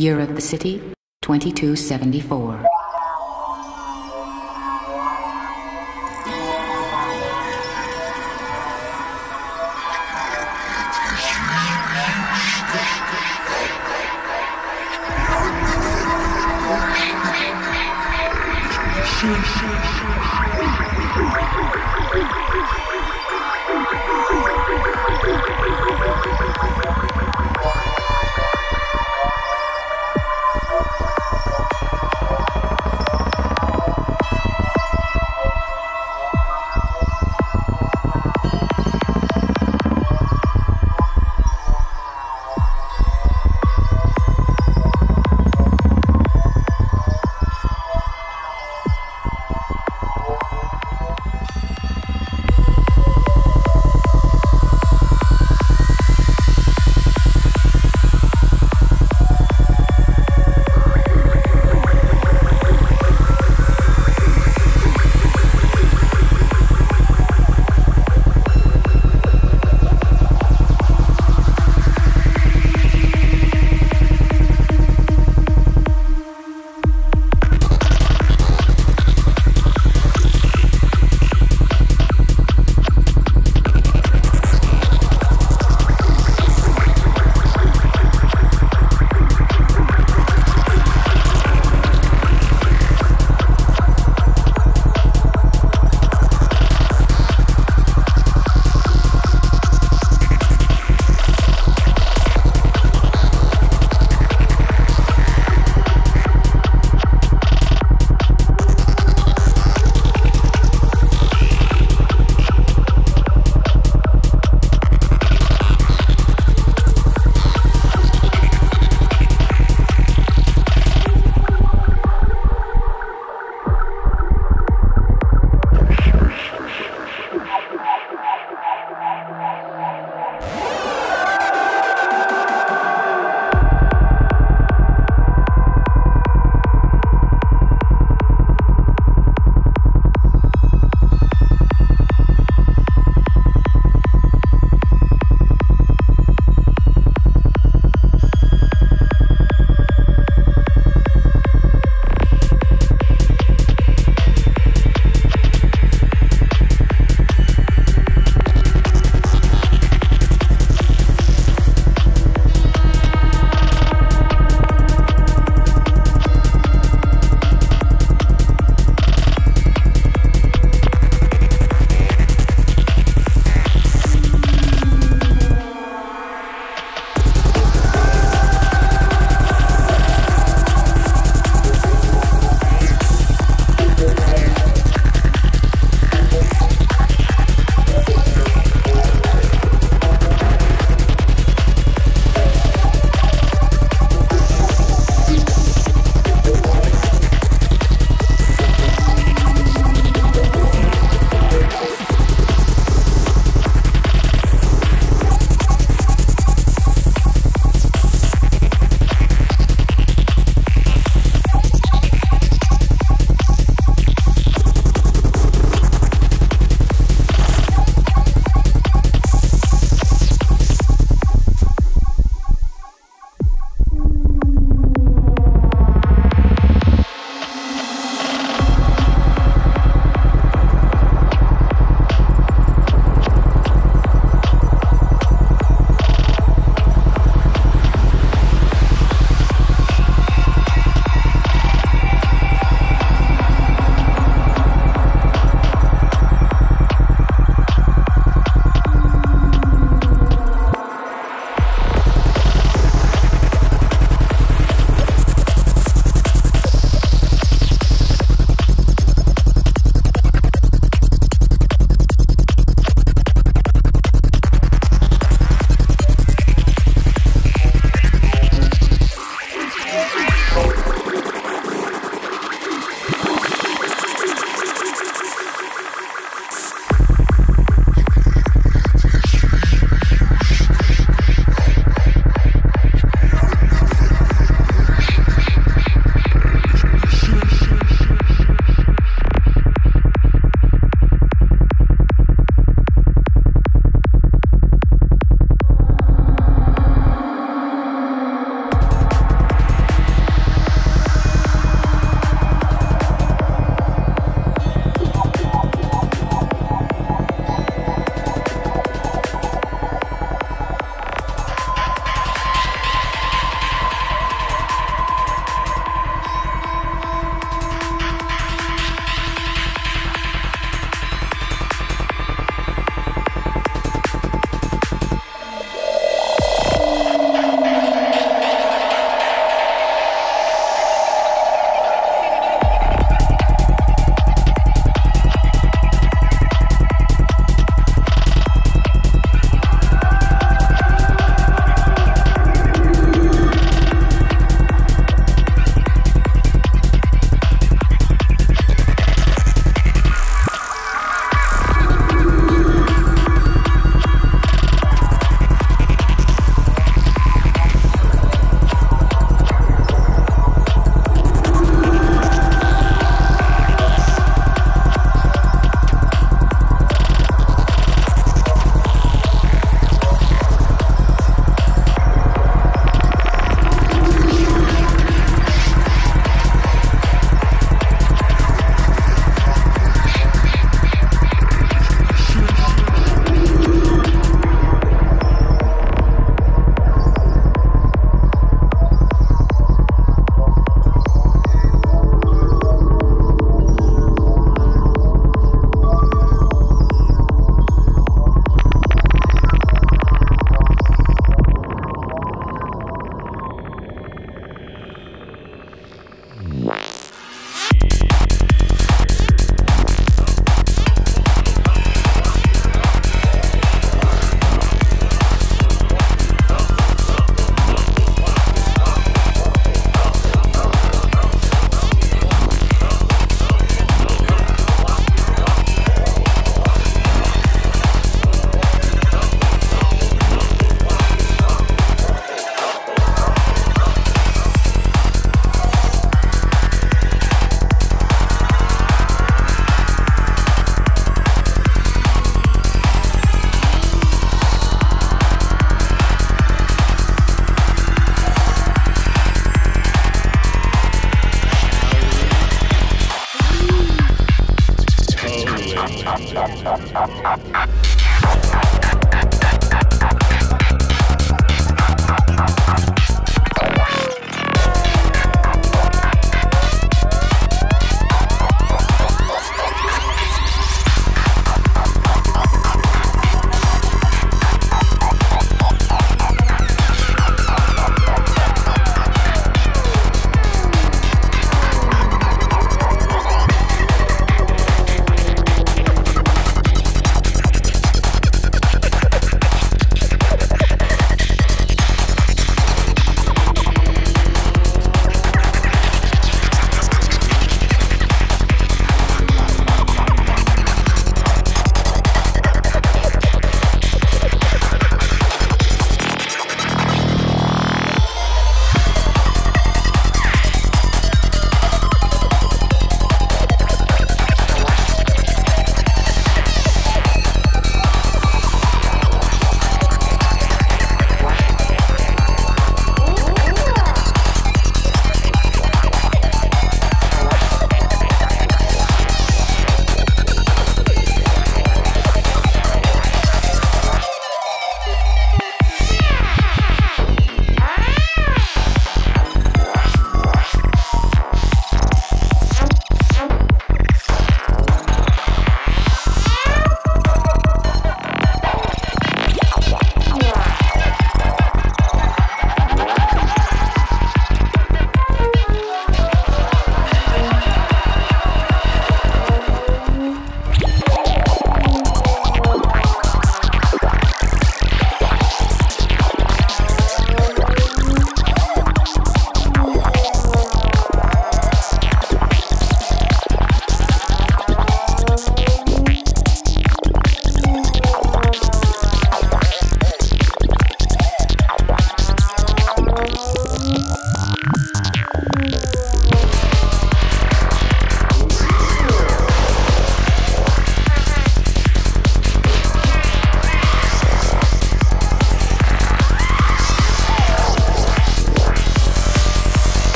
Year of the city, 2274.